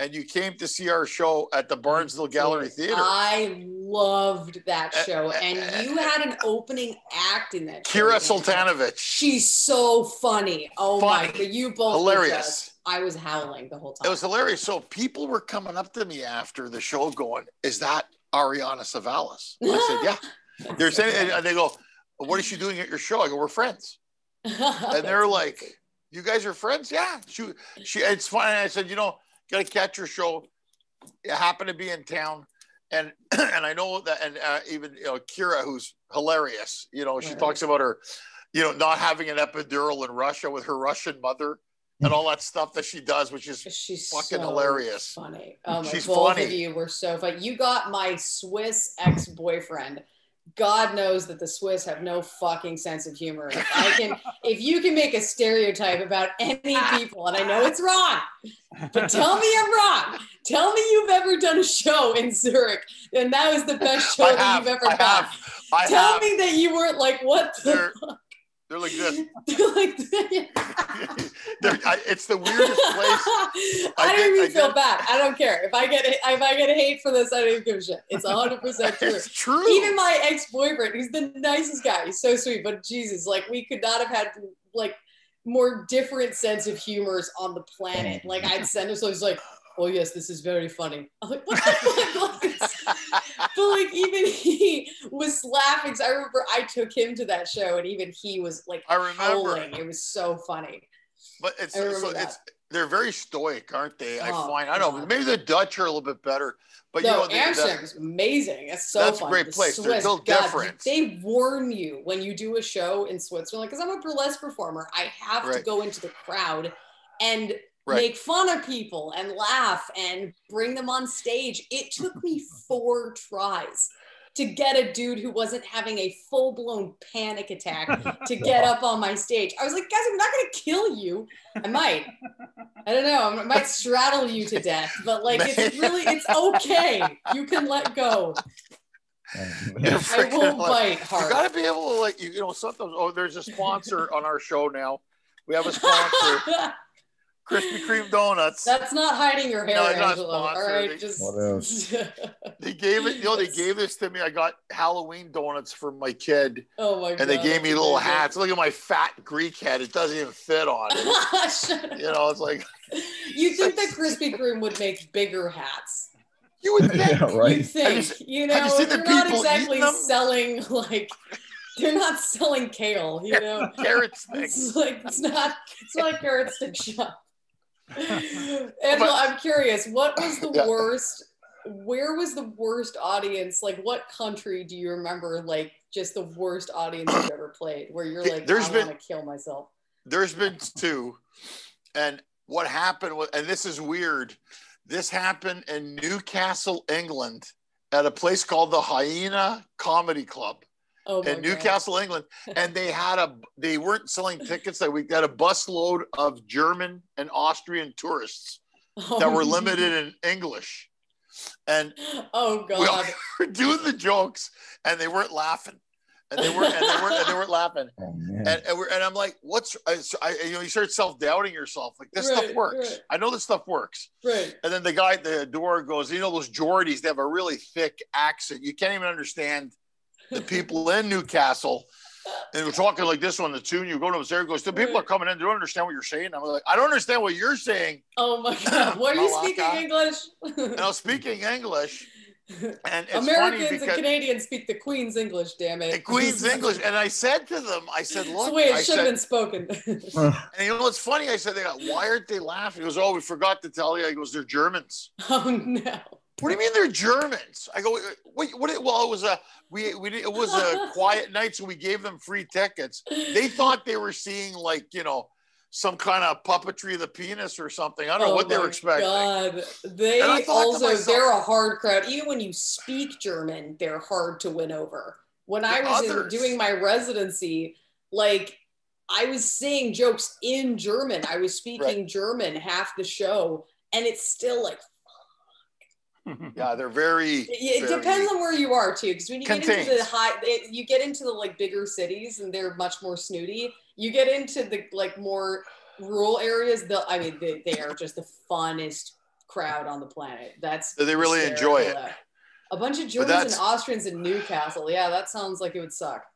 and you came to see our show at the Barnsdall Gallery Theater. I loved that show, and you had an opening act in that. show. Kira Soltanovich. She's so funny. Oh my Funny. god, you both Hilarious. I was howling the whole time. It was hilarious. So people were coming up to me after the show going, Is that Ariana Savalas? I said, (laughs) Yeah. They're saying, and they go, What is she doing at your show? I go, We're friends. (laughs) And they're like, You guys are friends? Yeah. She, she it's. And I said, You know, gotta catch your show. It happened to be in town. And (clears throat) and I know that, and uh, even you know Kira, who's hilarious. You know, she Right. talks about her, you know, not having an epidural in Russia with her Russian mother and all that stuff that she does, which is She's fucking so hilarious. Funny. Oh my, She's both funny. of you were so funny. You got my Swiss ex-boyfriend. God knows that the Swiss have no fucking sense of humor. If I can, (laughs) if you can make a stereotype about any people, and I know it's wrong, but tell me I'm wrong. Tell me you've ever done a show in Zurich, and that was the best show I that have, you've ever I done. have, I Tell have. me that you weren't like, what the They're, fuck? They're like this. They're like, They're, I, it's the weirdest place. (laughs) I, I don't did- even I feel did- bad. I don't care if I get if I get hate for this. I don't even give a shit. It's hundred percent (laughs) true. It's true. Even my ex boyfriend, he's the nicest guy. He's so sweet, but Jesus, like we could not have had like more different sense of humors on the planet. Like I'd send him so he's like, "Oh yes, this is very funny." I'm like, "What (laughs) the fuck?" Like, but like even he was laughing. So I remember I took him to that show, and even he was like I remember. howling. It was so funny. but it's, so that. it's they're very stoic, aren't they? I Oh, find. I don't know. Maybe the Dutch are a little bit better, but you no, know, the- the- amazing. It's so That's a great The place. They're Swiss, God, different. They warn you when you do a show in Switzerland, because I'm a burlesque performer. I have to go into the crowd and Right. make fun of people and laugh and bring them on stage. It took me four tries to get a dude who wasn't having a full blown panic attack (laughs) to get up on my stage. I was like, guys, I'm not going to kill you. I might. I don't know. I might straddle you to death, but like, it's (laughs) really, it's okay. You can let go. I will like- bite hard. You got to be able to like you, you know sometimes. Oh, there's a sponsor on our show now. We have a sponsor, (laughs) Krispy Kreme Donuts. That's not hiding your hair, No, it's not Angelo. All sponsored. right, They- just. What else? (laughs) They gave it. You know, they gave this to me. I got Halloween donuts for my kid, oh my god. and they gave me little amazing. hats. Look at my fat Greek head; it doesn't even fit on. it. (laughs) Shut up. You know, it's like You think that Krispy Kreme would make bigger hats? you would (laughs) think. Yeah, right. You think, Have you you, know, you they're not exactly selling like they're not selling kale, you know. Carrot It's like it's not it's not a carrot stick shop. Angelo, I'm curious, what was the Yeah. worst? Where was the worst audience? Like, what country do you remember? Like, just the worst audience you've ever played, where you're like, There's I been- want to kill myself. There's been two, and what happened was, and this is weird. This happened in Newcastle, England, at a place called the Hyena Comedy Club. Oh my in God. Newcastle, England, (laughs) and they had a they weren't selling tickets that week. They had a busload of German and Austrian tourists that were Oh, limited (laughs) in English, and Oh God, (laughs) we all were doing the jokes, and they weren't laughing, and they weren't and they weren't and they weren't laughing, Oh, and and, we're, and I'm like, what's I, so I you know you start self doubting yourself like this stuff works. right. I know this stuff works. Right. And then the guy at the door goes, you know, those Geordies, they have a really thick accent. You can't even understand the people in Newcastle. And we're talking like this on the tune. You go to there, goes, the people are coming in, they don't understand what you're saying. I'm like, I don't understand what you're saying. Oh my God. (laughs) What are you speaking English? And I was speaking English. And it's Americans funny and Canadians speak the Queen's English, damn it. in Queen's English. And I said to them, I said, It's look, the way it I should have been spoken. (laughs) and you know what's funny? I said, they got, why aren't they laughing? He goes, oh, we forgot to tell you. He goes, they're Germans. (laughs) oh no. What do you mean they're Germans? I go, wait, what? Well, it was a we we it was a quiet (laughs) night, so we gave them free tickets. They thought they were seeing like you know some kind of puppetry of the penis or something. I don't know Oh what they were expecting. God. They And I thought to also myself- they're a hard crowd. Even when you speak German, they're hard to win over. When I was in, doing my residency, like I was saying jokes in German. I was speaking German half the show, and it's still like Yeah, they're very. it, it very- depends on where you are too. Because when you get into the high, it, you get into the like bigger cities, and they're much more snooty. You get into the like more rural areas. The I mean, they, they are just the funnest crowd on the planet. That's Do they really enjoy it? A bunch of Germans and Austrians in Newcastle. Yeah, that sounds like it would suck. (laughs)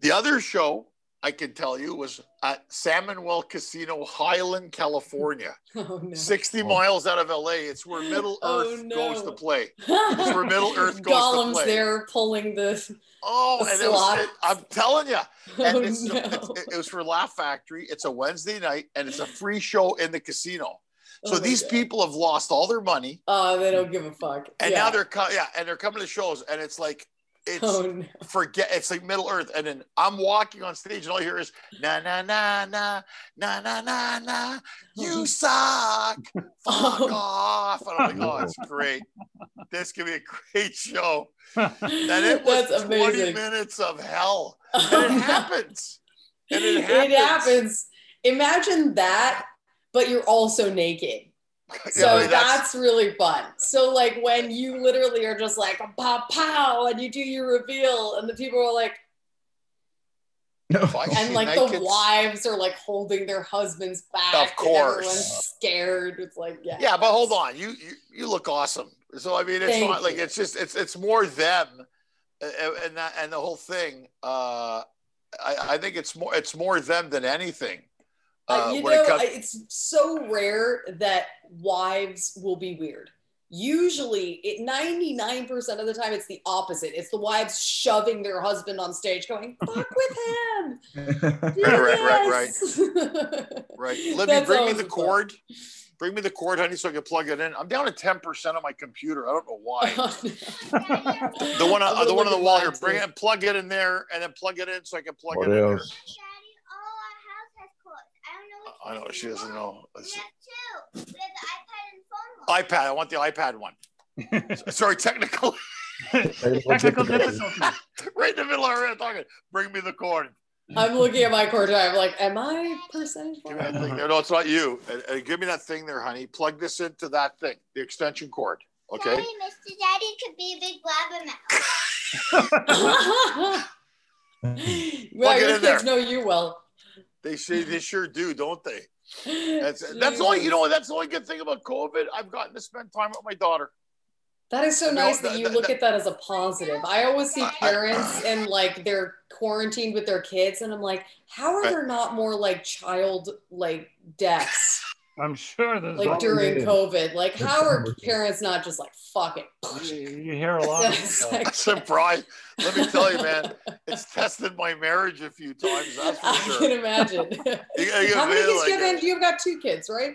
The other show I can tell you was at San Manuel Casino, Highland, California, (laughs) Oh no. 60 Oh. miles out of LA. It's where Middle Oh, Earth no. goes to play. (laughs) It's where Middle Earth goes to Gollum's play. there pulling the. Oh, The and it was, it- I'm telling you, (laughs) oh, and Oh it's, no. it's- it, was for Laugh Factory. It's a Wednesday night, and it's a free show in the casino. Oh, so Oh these God. people have lost all their money, Oh, they don't give a fuck. and yeah. now they're co- yeah, and they're coming to shows, and it's like it's Oh no. forget it's like Middle Earth, and then I'm walking on stage, and all I hear is na na na na na na na na. You (laughs) suck. Fuck Oh. off. And I'm like, oh, it's (laughs) great. This could be a great show. And it (laughs) was That's 20 amazing. minutes of hell. And it happens. And it happens. It happens. Imagine that, but you're also naked. (laughs) So Yeah, that's, really fun. So like when you literally are just like pow pow and you do your reveal and the people are like Fuck. and She like naked. the wives are like holding their husbands back. Of and course. everyone's scared. It's like yeah. yeah, but hold on. You you, you look awesome. So I mean, it's Thank not like you. it's just it's it's more them, uh, and that and the whole thing. Uh, I I think it's more it's more them than anything. Uh, Uh, you when it know, comes- it's so rare that wives will be weird. Usually, it 99% of the time, it's the opposite. It's the wives shoving their husband on stage, going, fuck with (laughs) him. Right, right, right, right. (laughs) right, Libby, That's bring me always the fun. cord. Bring me the cord, honey, so I can plug it in. I'm down to ten percent on my computer. I don't know why. (laughs) The one, I'm on, the one on the wall here. Bring it, plug it in there, and then plug it in so I can plug What it in else? Daddy, all I know. there. I know she doesn't know. We have two. We have the iPad and phone. iPad. I want the iPad one. (laughs) Sorry, technical. (laughs) Technical difficulties. right in the middle of our talking. Bring me the cord. I'm looking at my cord. I'm like, am I percentage? Give me that thing. No, it's not you. Uh, uh, give me that thing there, honey. Plug this into that thing, the extension cord. Okay. Daddy, Mr. Daddy could be a big blabbermouth. well, (laughs) Plug your kids there. know you well. They say they sure do, don't they? That's (laughs) that's the only you know that's the only good thing about COVID. I've gotten to spend time with my daughter. That is so No, nice that that- you that- look that- at that as a positive. I always see I- parents and like they're quarantined with their kids, and I'm like, how are Right. there not more like child like deaths I'm sure there's like during yeah. COVID? Like, That's how are parents not just like fuck it? you (laughs) you hear a lot. Of (laughs) It's like- Surprise! Let me tell you, man, it's tested my marriage a few times. That's for I sure. can imagine. (laughs) You gotta how many kids do you like have? a- You've got two kids, right?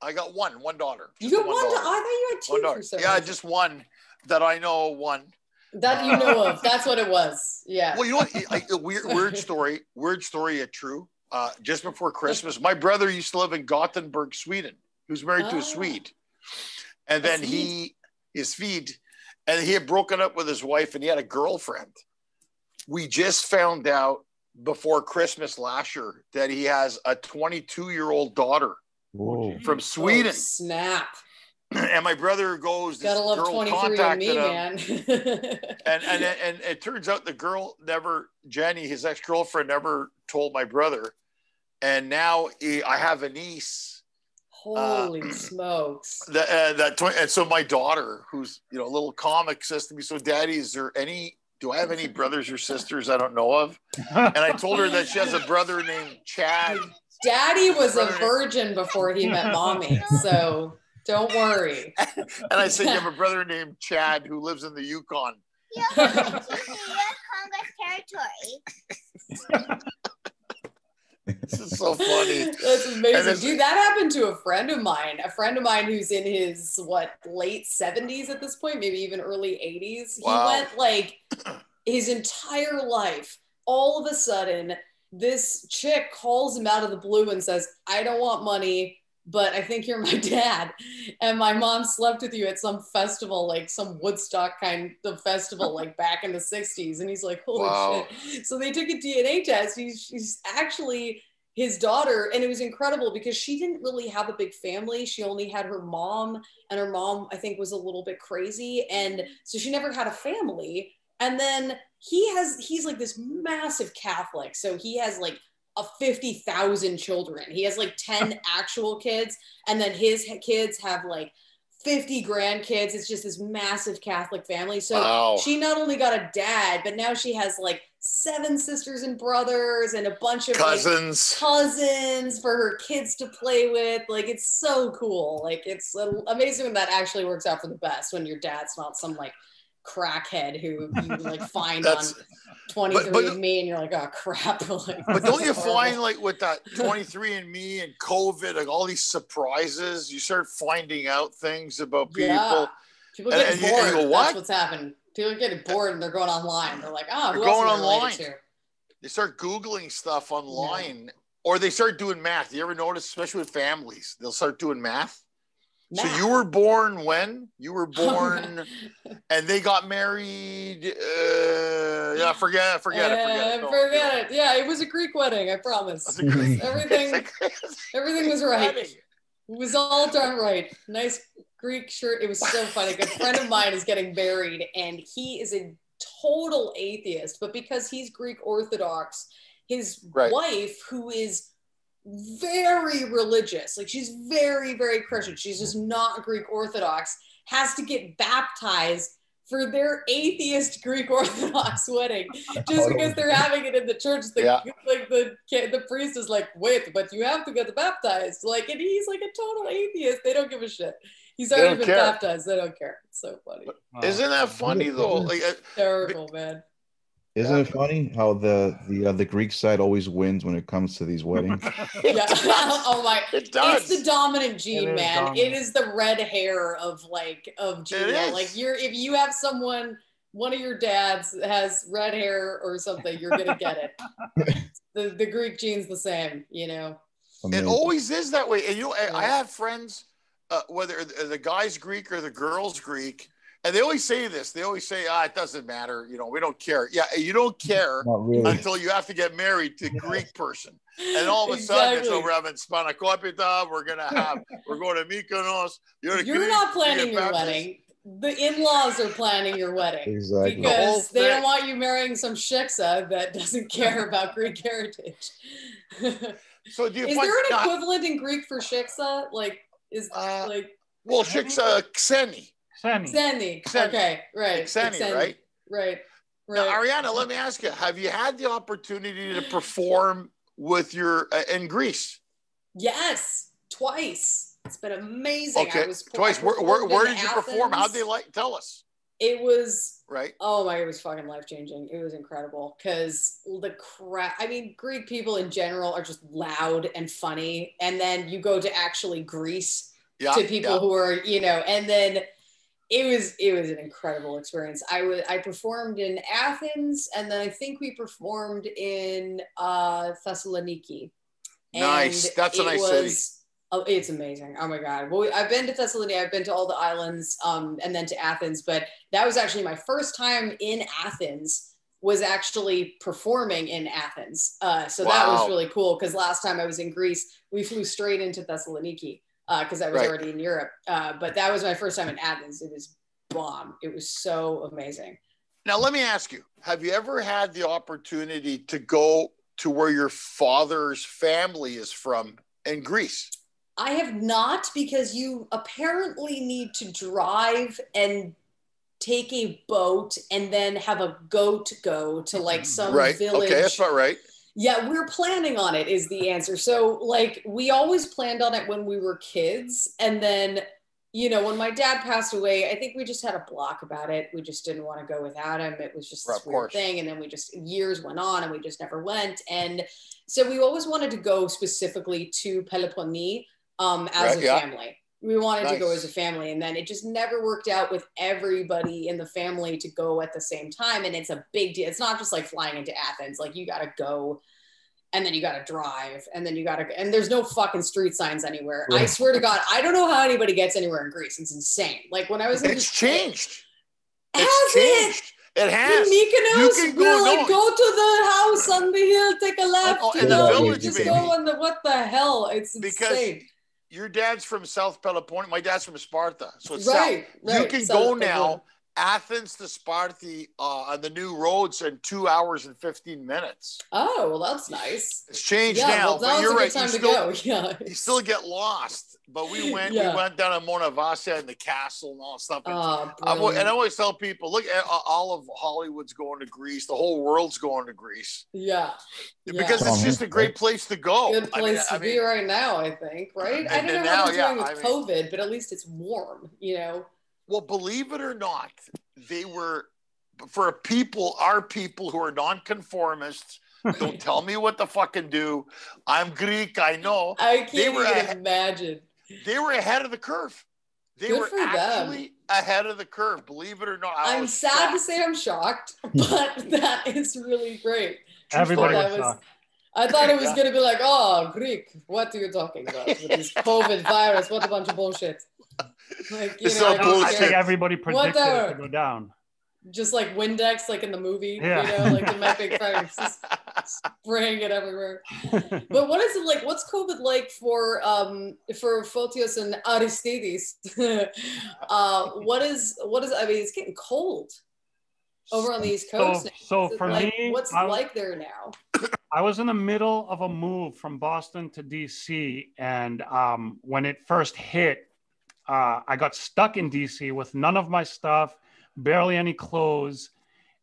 I got one, one daughter. You got one. daughter. I thought you had two One for Yeah, just one that I know. One. that you know of. That's what it was. Yeah. Well, you know what? I, a weird, weird story. Weird story. Yet true. Uh, just before Christmas, my brother used to live in Gothenburg, Sweden. He was married to Ah. a Swede, and A then he is Swede, and he had broken up with his wife, and he had a girlfriend. We just found out before Christmas last year that he has a 22 year old daughter Whoa. from Sweden, Oh, snap. (clears throat) and my brother goes. This Gotta love girl 23 and me, him. man. (laughs) and and and it turns out the girl never Jenny, his ex girlfriend, never told my brother, and now he, I have a niece Holy (clears throat) smokes. that uh, that tw- and so my daughter, who's you know a little comic, says to me, "So, Daddy, is there any? Do I have any brothers or sisters I don't know of?" And I told her that she has a brother named Chad. Daddy was a virgin before he met mommy, so don't worry. (laughs) And I said, "You have a brother named Chad who lives in the Yukon." You have to U.S. Congress territory. (laughs) This is so funny. That's amazing. it's- Dude, that happened to a friend of mine. A friend of mine who's in his what late 70s at this point, maybe even early 80s. Wow. He went like his entire life. All of a sudden, this chick calls him out of the blue and says, I don't want money, but I think you're my (laughs) dad. And my mom slept with you at some festival, like some Woodstock kind of festival, like (laughs) back in the 60s. And he's like, holy Wow. shit. So they took a DNA test. He's, she's actually his daughter. And it was incredible because she didn't really have a big family. She only had her mom, and her mom, I think, was a little bit crazy. And so she never had a family. And then he has, he's like this massive Catholic. So he has like a 50,000 children. He has like 10 (laughs) actual kids, and then his kids have like 50 grandkids. It's just this massive Catholic family. So Wow. she not only got a dad, but now she has like seven sisters and brothers and a bunch of like, Cousins. cousins for her kids to play with. Like it's so cool. Like it's uh, amazing when that actually works out for the best when your dad's not some like crackhead who you like (laughs) find on 23 but- and me and you're like, oh crap. (laughs) like, but don't you horrible. find like with that (laughs) 23 and me and COVID, like all these surprises, you start finding out things about people. Yeah. People And- get and you- bored. and you go, That's what's happened. People are getting bored and they're going online. They're like, oh, They're going am I related online. They start Googling stuff online. Or they start doing math. You ever notice, especially with families, they'll start doing math. So you were born when? You were (laughs) Oh, born and they got married. Uh, yeah, forget it, forget it, forget it. Uh, forget it. Yeah, it was a Greek wedding. I promise. Great- Everything, (laughs) everything was right. Wedding. It was all done right. Nice Greek shirt. It was so funny. A good friend of mine is getting married, and he is a total atheist. But because he's Greek Orthodox, his Right. wife, who is very religious, like she's very, very Christian, she's just not Greek Orthodox, has to get baptized for their atheist Greek Orthodox (laughs) wedding just because they're having it in the church. The, Yeah. Like the the priest is like, wait, but you have to get baptized. Like, and he's like a total atheist. They don't give a shit. He's already don't been care. baptized. They don't care. It's so funny. Isn't that funny though? Like, Hysterical, man. Isn't it funny how the the uh, the Greek side always wins when it comes to these weddings? (laughs) Yeah. (laughs) oh my. it does. It's the dominant gene, It is man. dominant. It is the red hair of like of Gina. Like you're if you have someone, one of your dads has red hair or something, you're gonna get it. (laughs) the the Greek gene's the same, you know. It always is that way. And you know, I, I have friends, uh, whether the the guy's Greek or the girl's Greek, and they always say this. They always say, "Ah, it doesn't matter. You know, we don't care." Yeah, you don't care really. until you have to get married to a Greek person, and all of a sudden, it's, oh, we're having spanakopita. We're gonna have. We're going to Mykonos. You're, You're Greek, not planning your baptized. wedding. The in-laws are planning your wedding. Exactly. The Because they don't want you marrying some shiksa that doesn't care about Greek heritage. So do you is there an now, equivalent in Greek for shiksa? Like, is Uh, like well, chicks, uh, Kseni, Sunny. Xeni? Xeni. Okay, right. Kseni, Xeni, right? Right. Now, Ariana, let me ask you: Have you had the opportunity to perform with your uh, in Greece? yes, twice. It's been amazing. I Okay, was twice. Where, where, where in did you perform? How'd they like? Tell us. It was Right. Oh my, it was fucking life changing. It was incredible because the crap. I mean, Greek people in general are just loud and funny, and then you go to actually Greece Yeah. to people yeah. who are, you know, and then it was it was an incredible experience. I was I performed in Athens, and then I think we performed in uh, Thessaloniki. Nice. And That's a nice city. was- Oh, it's amazing. Oh my God. Well, I've been to Thessaloniki, I've been to all the islands, um, and then to Athens, but that was actually my first time in Athens was actually performing in Athens. Uh, so that was really cool because last time I was in Greece, we flew straight into Thessaloniki because I was Right. already in Europe. Uh, but that was my first time in Athens. It was bomb. It was so amazing. Now, let me ask you: Have you ever had the opportunity to go to where your father's family is from in Greece? I have not because you apparently need to drive and take a boat and then have a goat go to like some right. village. Okay, that's about right. Yeah, we're planning on it, is the answer. So, like, we always planned on it when we were kids. And then, you know, when my dad passed away, I think we just had a block about it. We just didn't want to go without him. It was just this weird thing. And then we just, years went on and we just never went. And so we always wanted to go specifically to Peloponnese um, as Right, a yeah. family. We wanted to go as a family. And then it just never worked out with everybody in the family to go at the same time. And it's a big deal. It's not just like flying into Athens. Like, you got to go and then you got to drive and then you got to and there's no fucking street signs anywhere i swear to god i don't know how anybody gets anywhere in greece it's insane like when i was in It's changed. has It's changed. It it has. in Mykonos, You can go- like, go to the house on the hill, take a left. oh, oh you in the know, village, just go on the what the hell? It's Because insane. Your dad's from South Peloponnese. My dad's from Sparta, so it's Right, South. right. You can South go now. Athens to Sparti uh, on the new roads in two hours and 15 minutes. Oh, well, that's nice. It's changed Yeah, now, well, but you're right. You still. (laughs) Yeah. you still get lost. But we went, Yeah. we went down to Monemvasia and the castle and all that stuff. And, Oh, I've, and I always tell people, look, all of Hollywood's going to Greece. The whole world's going to Greece yeah. Yeah. because it's just a great place to go. Good I mean, place I to be right now, I think, right? I don't and know how now, they're yeah, doing with I mean- COVID, but at least it's warm, you know? Well, believe it or not, they were for people, our people who are nonconformists. (laughs) Don't tell me what to fucking do. I'm Greek, I know. I can't They were even ahead- imagine. They were ahead of the curve. They Good were for them. actually ahead of the curve. Believe it or not. I I'm was sad to say I'm shocked, (laughs) but that is really great. Everybody was was- shocked. I thought it was (laughs) Yeah. going to be like, oh, Greek, what are you talking about with this COVID virus? What a bunch of bullshit. Like, you It's know, so I don't bullshit. I think everybody predicted it to go down. just like Windex, like in the movie, Yeah. you know, like in my big (laughs) friend, just spraying it everywhere. But what is it like? What's COVID like for um for Photios and Aristides? (laughs) uh, what is what is? I mean, it's getting cold over on the East Coast. so Is it for like- me, what's I, it like there now? I was in the middle of a move from Boston to DC, and um, when it first hit, uh, I got stuck in DC with none of my stuff, barely any clothes,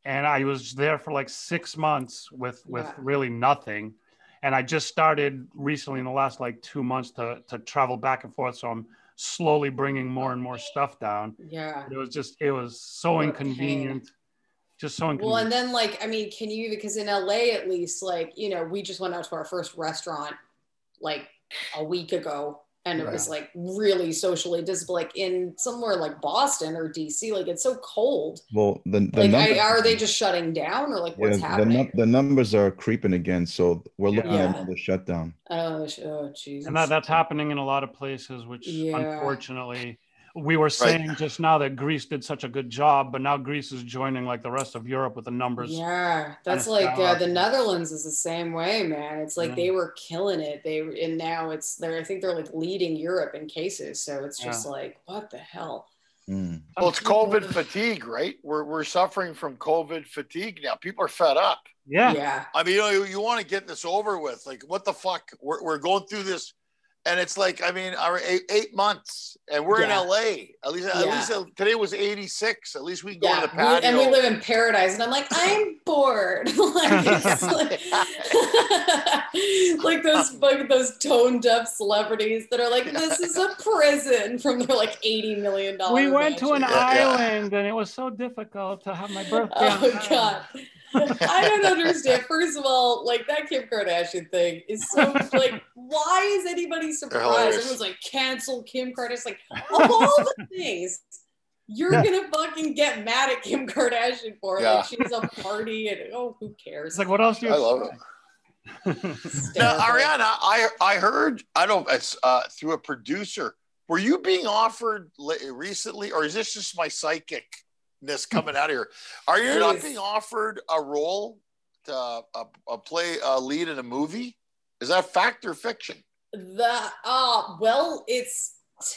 and I was there for like six months with with Yeah. really nothing. And I just started recently in the last like two months to to travel back and forth, so I'm slowly bringing more and more stuff down. Yeah. It was just it was so What pain. inconvenient, just so inconvenient. Well, and then like I mean, can you because in LA at least, like you know, we just went out to our first restaurant like a week ago, and it was like really socially disciplined. Like in somewhere like Boston or DC, like it's so cold. Well, the the Like, numbers, I, are they just shutting down or like yeah, what's the, happening? num- the numbers are creeping again, so we're looking Yeah. at another shutdown. oh, sh- oh, Jesus. and that, that's happening in a lot of places which Yeah. unfortunately we were saying just now that greece did such a good job but now greece is joining like the rest of europe with the numbers Yeah, that's like uh, the Netherlands is the same way, man. It's like Yeah. they were killing it. They and now it's they're I think they're like leading Europe in cases. So it's just like what the hell. Mm. Well, it's COVID fatigue, right? We're, we're suffering from COVID fatigue now. People are fed up. yeah, Yeah, I mean, you know, you, you want to get this over with. Like, what the fuck? We're, we're going through this, and it's like, I mean, our eight, eight months, and we're Yeah. in LA. At least, at least uh, today was 86. At least we can go yeah. to the We- patio. and we live in paradise, and I'm like I'm bored. (laughs) like, (laughs) like, (laughs) like those like those tone deaf celebrities that are like this is a prison from their like eighty million dollars. we went to an Yeah, yeah. island and it was so difficult to have my birthday Oh time. god. I don't understand. First of all, like that Kim Kardashian thing is so like, why is anybody surprised? hilarious. Everyone's like, cancel Kim Kardashian. Like, of all the things you're Yeah. gonna fucking get mad at Kim Kardashian for, Yeah. like she's a party and oh, who cares? it's like what else do you I love it. Now, Ariana, I I heard I don't know it's uh, through a producer. Were you being offered recently, or is this just my psychicness coming out of here? (laughs) Are you not being offered a role to a, a play a lead in a movie? Is that fact or fiction? The uh well, it's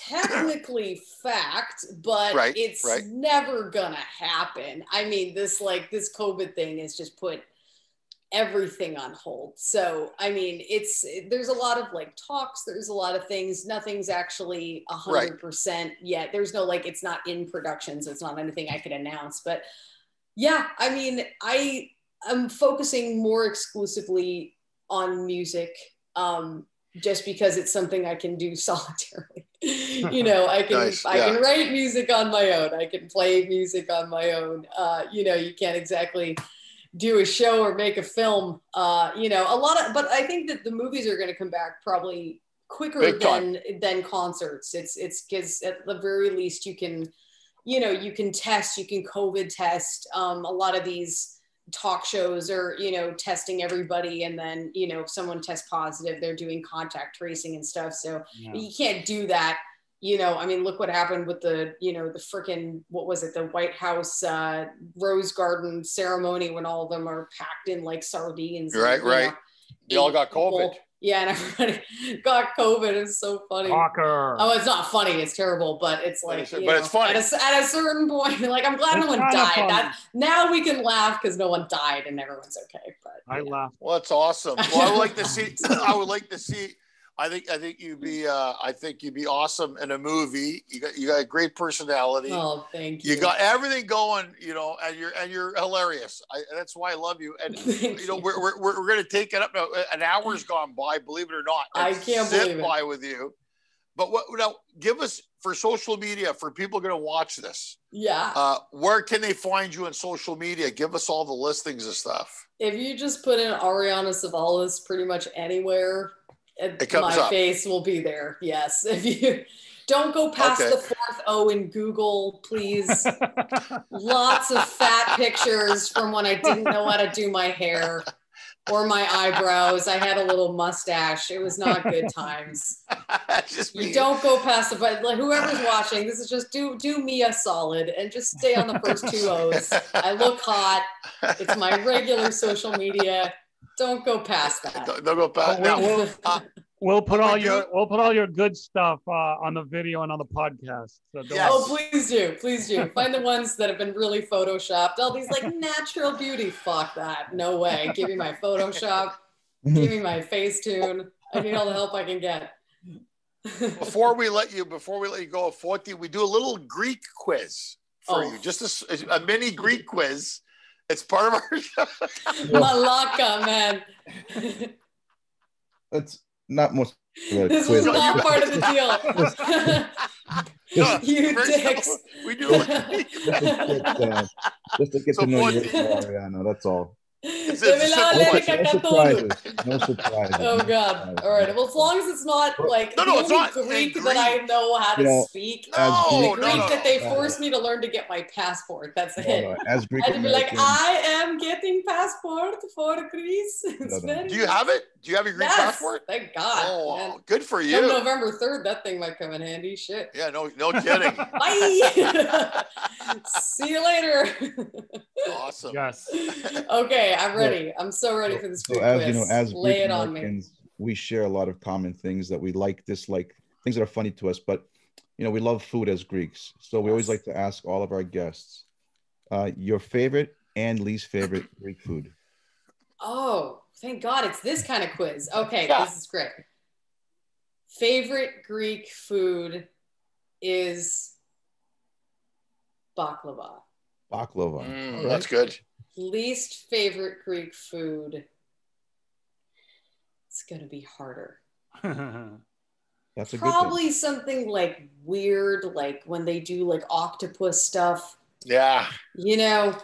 technically (clears throat) fact, but Right, it's right. never gonna happen. I mean, this like this COVID thing has just put everything on hold. So I mean, it's there's a lot of like talks, there's a lot of things. Nothing's actually a hundred percent yet. There's no like it's not in production, so it's not anything I could announce. But yeah, I mean, I am focusing more exclusively on music. Um, just because it's something I can do (laughs) solitarily. you know, I can Nice, I yeah. can write music on my own. I can play music on my own. Uh, you know, you can't exactly do a show or make a film. Uh, you know, a lot of but I think that the movies are going to come back probably quicker Big time. than than concerts. It's it's because at the very least you can, you know, you can test, you can COVID test. Um, a lot of these talk shows are you know testing everybody and then you know if someone tests positive they're doing contact tracing and stuff so Yeah. you can't do that you know i mean look what happened with the you know the freaking what was it the white house uh rose garden ceremony when all of them are packed in like sardines and, Right, you right. know, They all got COVID. people- Yeah, and (laughs) everybody got COVID. It's so funny. Talker. Oh, it's not funny. It's terrible, but it's But like, it's- you but know, it's funny. At a, at a certain point, (laughs) like I'm glad It's no one died. That, now we can laugh because no one died and everyone's okay. But I yeah. laughed. Well, that's awesome. Well, I would like to see. (laughs) I would like to see. I think. I think you'd be. Uh, I think you'd be awesome in a movie. You got. You got a great personality. Oh, thank you. You got everything going. You know, and you're and you're hilarious. I, that's why I love you. And (laughs) you know, we're we're, we're, to take it up now. An hour's gone by. Believe it or not. I can't zip believe it. by with you. But what now? Give us for social media for people going to watch this. yeah. Uh, where can they find you on social media? Give us all the listings and stuff. if you just put in Ariana Savalas pretty much anywhere, it, It comes my up. face will be there. Yes. (laughs) If you don't go past Okay. the fourth O in Google, please. (laughs) Lots of fat pictures from when I didn't know how to do my hair or my eyebrows. I had a little mustache. It was not good times. (laughs) You don't go past the but like whoever's watching, this is just do do me a solid and just stay on the first two O's. I look hot. It's my regular social media. Don't go past that. Don't, don't go past. Well, now, we'll- uh, We'll put all We do- your we'll put all your good stuff uh, on the video and on the podcast. So don't Yes. Oh, please do, please do. (laughs) Find the ones that have been really photoshopped. All these like natural beauty. Fuck that. No way. Give me my Photoshop. Give me my Facetune. I need all the help I can get. before (laughs) we let you, before we let you go, Forty, we do a little Greek quiz for Oh. you. Just a mini Greek quiz. It's part of our show. (laughs) Malaka, man. It's not most. this quiz. was not part of the deal. (laughs) No, You dicks. simple. We do. Just to get, uh, just to (laughs) get So to know you, what- Ariana. That's all. It's- it's la simple. No, no catolo. surprises. No surprises. Oh god. All right. Well, as long as it's not like No, the no, it's only not Greek Greek. that I know how to You know, speak. as No, Greek- no, Greek no. that they no. forced me to learn to get my passport. That's No, it. no, As Greek I had to be like, I am getting passport for Greece. (laughs) No, no. Do you have it? Do you have your Greek Yes, passport? Thank God. Oh, man. Oh, good for Come you. November 3rd, that thing might come in handy. Shit. Yeah, no, no kidding. (laughs) Bye. (laughs) See you later. awesome. Yes. okay, I'm ready. I'm so ready for this So as quiz. you know, as Lay Greek it on me. We share a lot of common things that we like, dislike, things that are funny to us. But you know, we love food as Greeks, so we always like to ask all of our guests uh, your favorite and least favorite Greek food. Oh, thank God it's this kind of quiz. Okay, Yeah. this is great. Favorite Greek food is baklava. Baklava. Mm, All right. That's good. Least favorite Greek food. It's gonna be harder. (laughs) That's a good. Probably something like weird, like when they do like octopus stuff. Yeah. You know,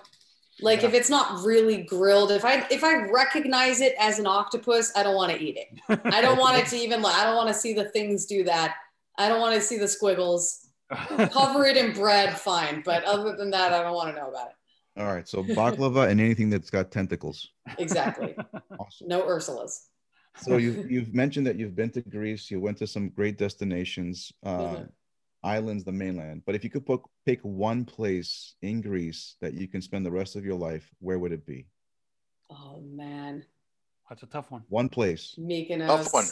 like Yeah. if it's not really grilled, if I if I recognize it as an octopus, I don't want to eat it. I don't want it to even. I don't want to see the things do that. I don't want to see the squiggles. (laughs) Cover it in bread, fine. But other than that, I don't want to know about it. All right, so (laughs) baklava and anything that's got tentacles. Exactly. (laughs) Awesome. No Ursulas. So you you've mentioned that you've been to Greece. You went to some great destinations, uh, Mhm. islands, the mainland. But if you could pick pick one place in Greece that you can spend the rest of your life, where would it be? Oh man, That's a tough one. One place. Mykonos. Tough one.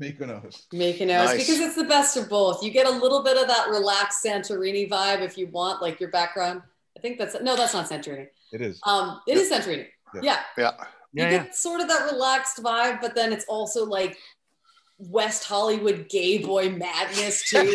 Mykonos. Mykonos Nice. because it's the best of both. You get a little bit of that relaxed Santorini vibe if you want, like your background. I think that's no, that's not Santorini. It is. Um, it is Santorini. Yeah. Yeah, Yeah. you Yeah, get yeah. sort of that relaxed vibe, but then it's also like West Hollywood gay boy madness too. (laughs)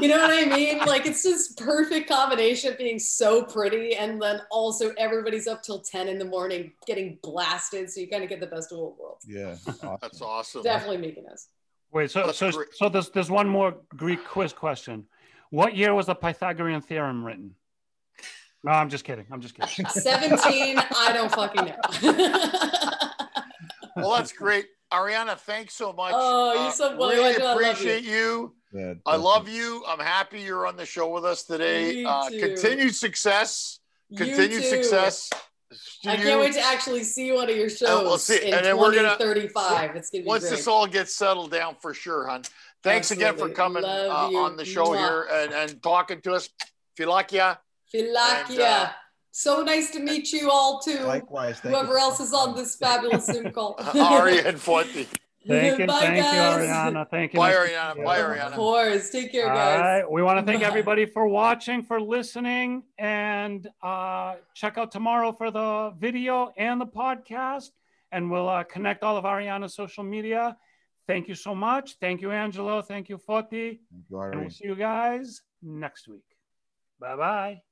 you know what I mean? Like it's this perfect combination of being so pretty and then also everybody's up till 10 in the morning getting blasted. So you kind of get the best of both worlds. Yeah. Awesome. (laughs) That's awesome. Definitely Mykonos. Wait, so That's so great. so there's there's one more Greek quiz question. What year was the Pythagorean theorem written? No, I'm just kidding. I'm just kidding. (laughs) 17, I don't fucking know. (laughs) Well, that's great. Ariana, thanks so much. Oh, you're so welcome. Really I do, I you. appreciate you. Yeah, I love you. I'm happy you're on the show with us today. Me Uh, too. continued success. You Continued too. success. to I you. can't wait to actually see one of your shows we'll see. in And then we're gonna- 2035. It's gonna be Once great. this all gets settled down for sure, hon. Thanks again for coming uh, on the show Mwah. here and, and talking to us. Filakia. Filakia. And, uh, so nice to meet you all too. Likewise. thank you Whoever for else is on this fabulous Zoom call. (laughs) Ari and Fonty. Thank (laughs) you, Bye, thank guys. you, Ariana. Thank you. Bye, Nice to Ariana. see you. Bye, Of course. Take care, guys. right. We want to thank Bye. everybody for watching, for listening, and uh, check out tomorrow for the video and the podcast. And we'll uh, connect all of Ariana's social media. Thank you so much. Thank you, Angelo. Thank you, Foti. Thank you, And we'll see you guys next week. Bye bye.